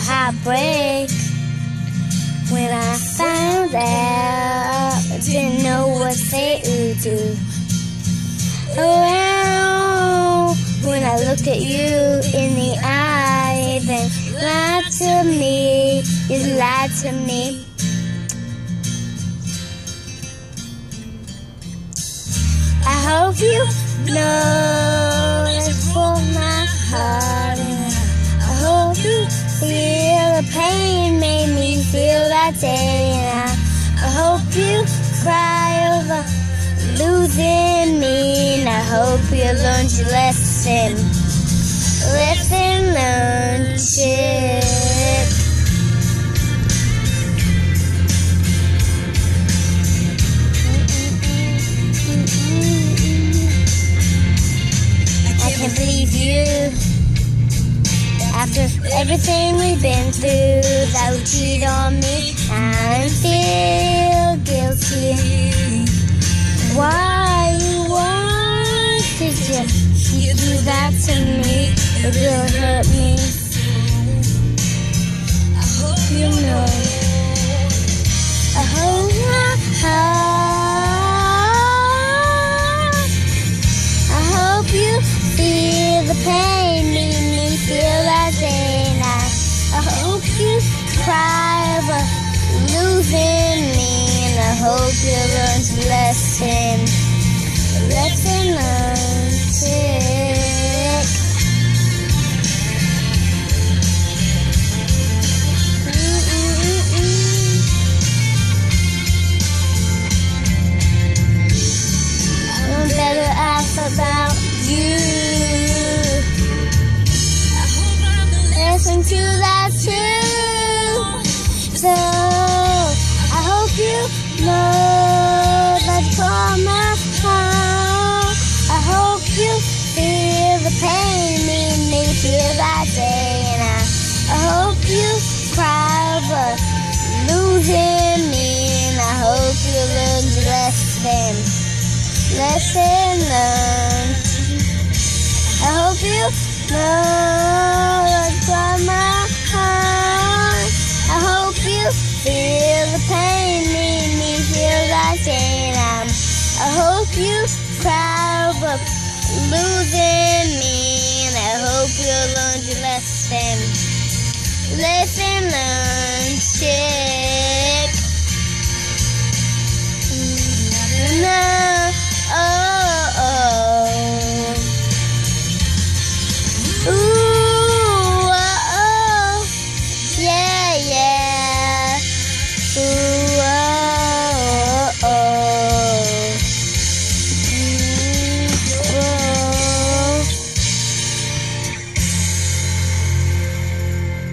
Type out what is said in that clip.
heartbreak. When I found out, I didn't know what fate would do. Oh, when I looked at you in the eye, then lied to me, you lied to me. I hope you know day. I, hope you cry over losing me. And I hope you learned your lesson. Lesson learned, shit. After everything we've been through, that you cheat on me and feel guilty. Why, why did you, you do that to me? It really hurt me. I hope you know. Your lesson. Lesson learned. Losing me, and I hope you learn your lesson lesson learned. I hope you know what's from my heart. I hope you feel the pain in me, feel that pain. I'm, I hope you cry over losing me, and I hope you learn your lesson. Lesson learned, yeah.